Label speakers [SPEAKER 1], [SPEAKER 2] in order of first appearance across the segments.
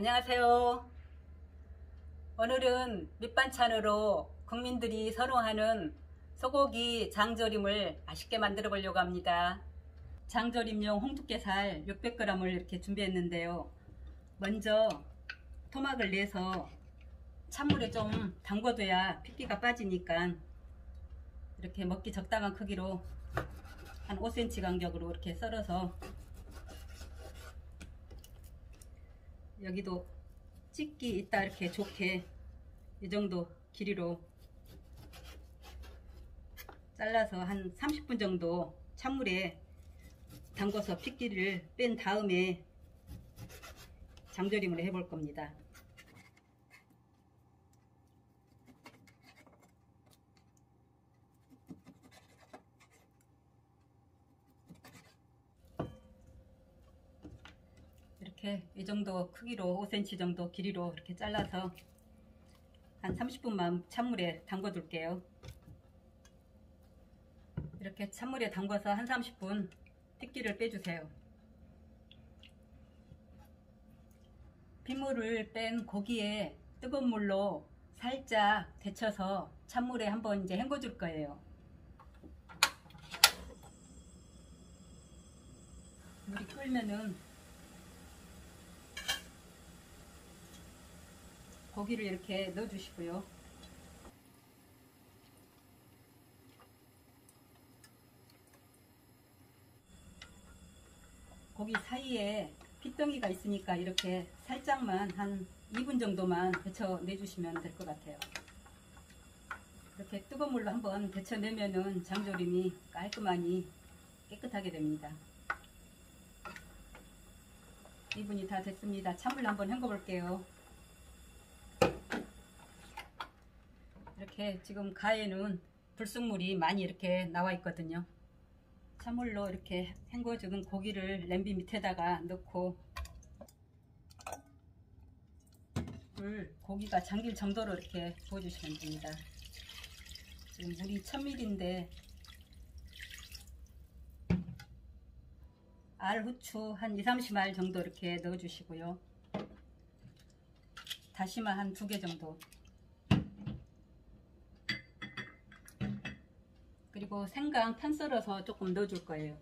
[SPEAKER 1] 안녕하세요. 오늘은 밑반찬으로 국민들이 선호하는 소고기 장조림을 맛있게 만들어 보려고 합니다. 장조림용 홍두깨살 600g을 이렇게 준비했는데요. 먼저 토막을 내서 찬물에 좀 담궈둬야 핏기가 빠지니까 이렇게 먹기 적당한 크기로 한 5cm 간격으로 이렇게 썰어서 여기도 찍기 있다 이렇게 좋게 이 정도 길이로 잘라서 한 30분 정도 찬물에 담궈서 핏기를 뺀 다음에 장조림을 해볼 겁니다. 이렇게 이 정도 크기로 5cm 정도 길이로 이렇게 잘라서 한 30분만 찬물에 담궈 둘게요. 이렇게 찬물에 담궈서 한 30분 핏기를 빼주세요. 핏물을 뺀 고기에 뜨거운 물로 살짝 데쳐서 찬물에 한번 이제 헹궈 줄 거예요. 물이 끓면은 고기를 이렇게 넣어 주시고요. 고기 사이에 핏덩이가 있으니까 이렇게 살짝만 한 2분 정도만 데쳐 내주시면 될 것 같아요. 이렇게 뜨거운 물로 한번 데쳐내면은 장조림이 깔끔하니 깨끗하게 됩니다. 2분이 다 됐습니다. 찬물 한번 헹궈 볼게요. 이렇게 지금 가에는 불순물이 많이 이렇게 나와 있거든요. 찬물로 이렇게 헹궈주는 고기를 냄비 밑에다가 넣고 물 고기가 잠길 정도로 이렇게 부어주시면 됩니다. 지금 물이 1000ml인데 알 후추 한 2, 30알 정도 이렇게 넣어주시고요. 다시마 한 두 개 정도 그리고 생강 편 썰어서 조금 넣어줄 거예요.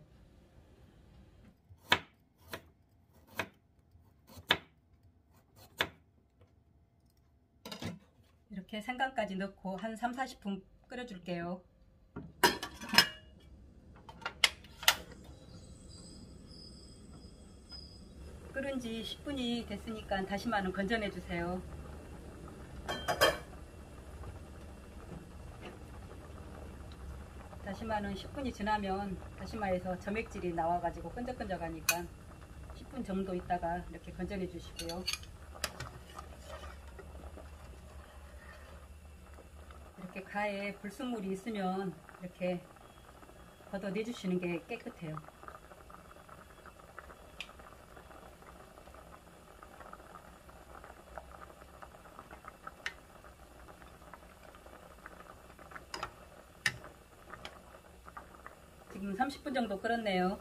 [SPEAKER 1] 이렇게 생강까지 넣고 한 3, 40분 끓여줄게요. 끓은 지 10분이 됐으니까 다시마는 건져내 주세요. 다시마는 10분이 지나면 다시마에서 점액질이 나와가지고 끈적끈적하니까 10분 정도 있다가 이렇게 건져내 주시고요. 이렇게 가에 불순물이 있으면 이렇게 걷어내 주시는 게 깨끗해요. 지금 30분 정도 끓었네요.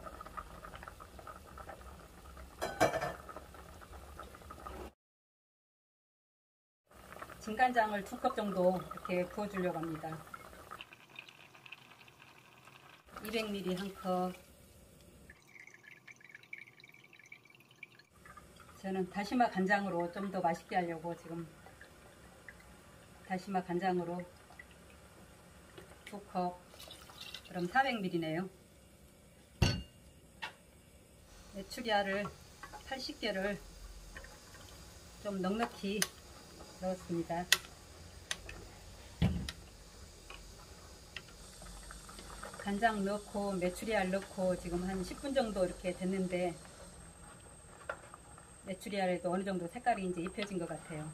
[SPEAKER 1] 진간장을 두컵 정도 이렇게 부어주려고 합니다. 200ml 한 컵. 저는 다시마 간장으로 좀 더 맛있게 하려고 지금 다시마 간장으로 두 컵. 그럼 400ml네요. 메추리알을 80개를 좀 넉넉히 넣었습니다. 간장 넣고 메추리알 넣고 지금 한 10분 정도 이렇게 됐는데 메추리알에도 어느 정도 색깔이 이제 입혀진 것 같아요.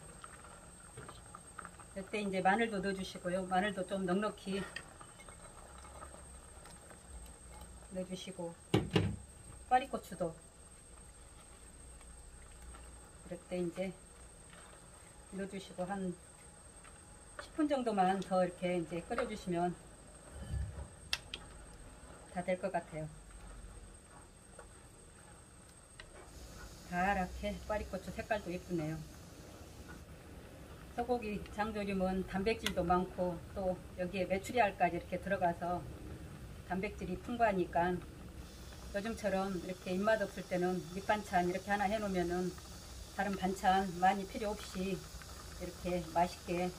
[SPEAKER 1] 이때 이제 마늘도 넣어주시고요. 마늘도 좀 넉넉히 넣어주시고 파리고추도 이럴 때 이제 넣어주시고 한 10분 정도만 더 이렇게 이제 끓여주시면 다 될 것 같아요. 파랗게 꽈리고추 색깔도 예쁘네요. 소고기 장조림은 단백질도 많고 또 여기에 메추리알까지 이렇게 들어가서 단백질이 풍부하니까 요즘처럼 이렇게 입맛 없을 때는 밑반찬 이렇게 하나 해놓으면은 다른 반찬 많이 필요 없이 이렇게 맛있게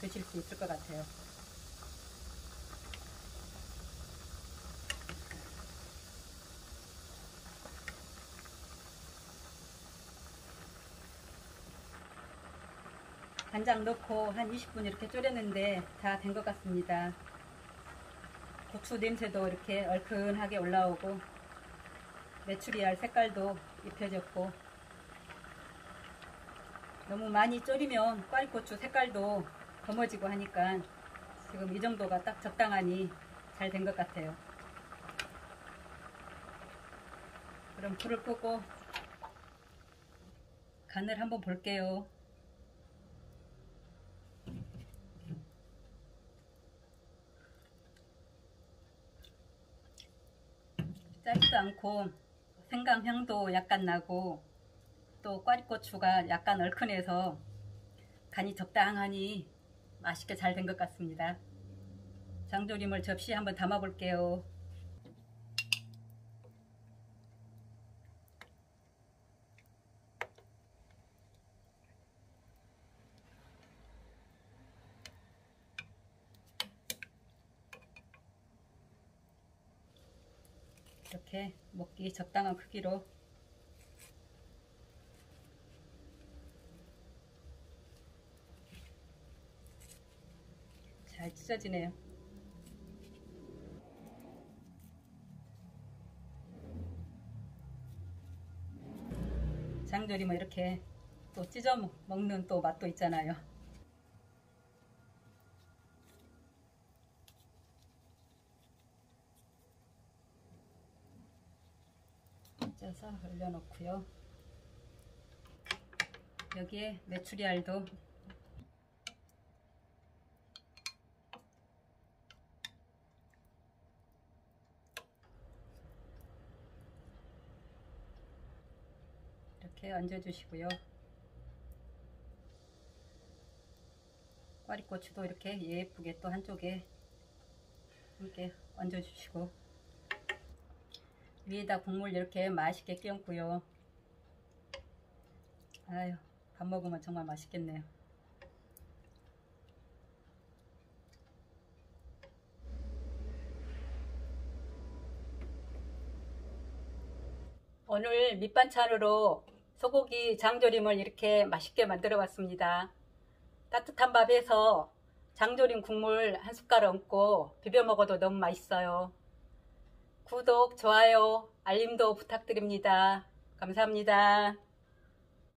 [SPEAKER 1] 드실 수 있을 것 같아요. 간장 넣고 한 20분 이렇게 졸였는데 다 된 것 같습니다. 고추 냄새도 이렇게 얼큰하게 올라오고 메추리알 색깔도 입혀졌고 너무 많이 졸이면 꽈리고추 색깔도 검어지고 하니까 지금 이 정도가 딱 적당하니 잘 된 것 같아요. 그럼 불을 끄고 간을 한번 볼게요. 짜지도 않고 생강 향도 약간 나고 또 꽈리고추가 약간 얼큰해서 간이 적당하니 맛있게 잘 된 것 같습니다. 장조림을 접시에 한번 담아 볼게요. 이렇게 먹기 적당한 크기로 잘 찢어지네요. 장조림은 뭐 이렇게 또 찢어 먹는 또 맛도 있잖아요. 쪄서 올려놓고요. 여기에 메추리알도 이렇게 얹어주시고요. 꽈리고추도 이렇게 예쁘게 또 한쪽에 이렇게 얹어주시고 위에다 국물 이렇게 맛있게 끼얹고요. 아유 밥 먹으면 정말 맛있겠네요. 오늘 밑반찬으로 소고기 장조림을 이렇게 맛있게 만들어 봤습니다. 따뜻한 밥에서 장조림 국물 한 숟갈 얹고 비벼 먹어도 너무 맛있어요. 구독, 좋아요, 알림도 부탁드립니다. 감사합니다.